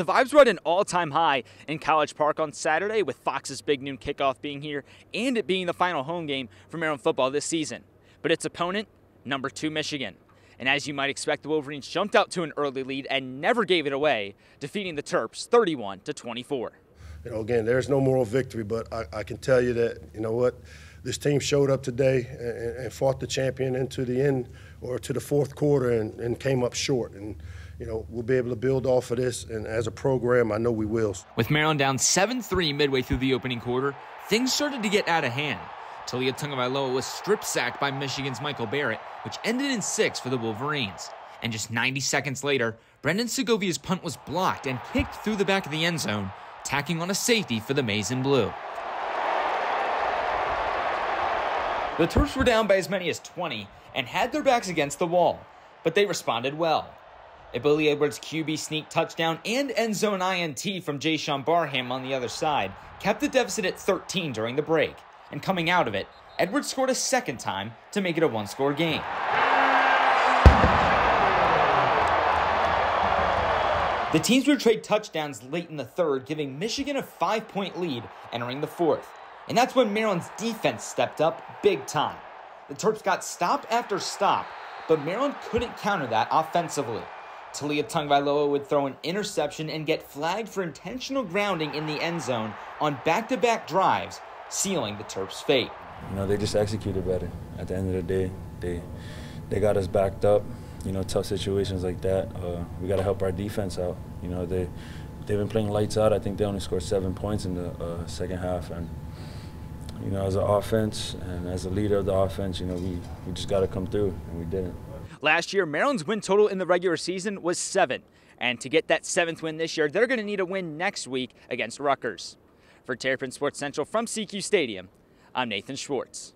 The vibes were at an all-time high in College Park on Saturday with Fox's big noon kickoff being here and it being the final home game for Maryland football this season. But its opponent, number two Michigan. And as you might expect, the Wolverines jumped out to an early lead and never gave it away, defeating the Terps 31 to 24. You know, again, there's no moral victory, but I, I can tell you that, you know what, this team showed up today and, and, fought the champion into the end or to the fourth quarter and, and, came up short. And, you know, we'll be able to build off of this. And as a program, I know we will. With Maryland down 7 3 midway through the opening quarter, things started to get out of hand. Taulia Tagovailoa was strip sacked by Michigan's Michael Barrett, which ended in six for the Wolverines. And just 90 seconds later, Brendan Segovia's punt was blocked and kicked through the back of the end zone, tacking on a safety for the Maize and Blue. The Terps were down by as many as 20 and had their backs against the wall, but they responded well. A Billy Edwards QB sneak touchdown and end zone INT from Jaishawn Barham on the other side kept the deficit at 13 during the break, and coming out of it, Edwards scored a second time to make it a one score game. The teams would trade touchdowns late in the third, giving Michigan a five point lead entering the fourth. And that's when Maryland's defense stepped up big time. The Terps got stop after stop, but Maryland couldn't counter that offensively. Taulia Tagovailoa would throw an interception and get flagged for intentional grounding in the end zone on back-to-back drives, sealing the Terps' fate. You know, they just executed better. At the end of the day, they they got us backed up. You know, tough situations like that, uh, we got to help our defense out. You know, they they've been playing lights out. I think they only scored seven points in the uh, second half, and you know, as an offense and as a leader of the offense, you know, we, we just got to come through, and we didn't. Last year, Maryland's win total in the regular season was seven. And to get that seventh win this year, they're going to need a win next week against Rutgers. For Terrapin Sports Central from SECU Stadium, I'm Nathan Schwartz.